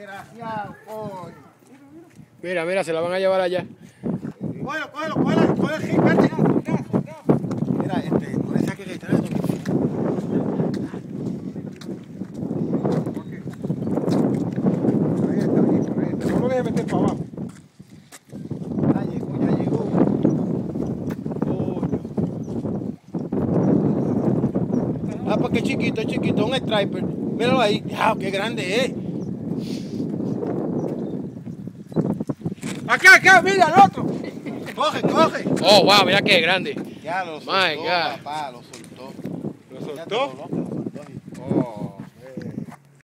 Desgraciado, coño. Mira, mira, se la van a llevar allá. Cógelo, cógelo, cógelo, cógelo el. Mira, este, le está, ahí está, ahí está. No lo dejes meter para abajo. Ya llegó, ya llegó. Coño. Ah, porque es chiquito, es chiquito, un striper. Míralo ahí. Ya, qué grande es. Acá, acá, mira al otro. Coge, coge. Oh, wow, mira qué grande. Ya lo soltó, My God. papá, lo soltó. ¿Lo soltó? Ya te lo, lo soltó. Oh.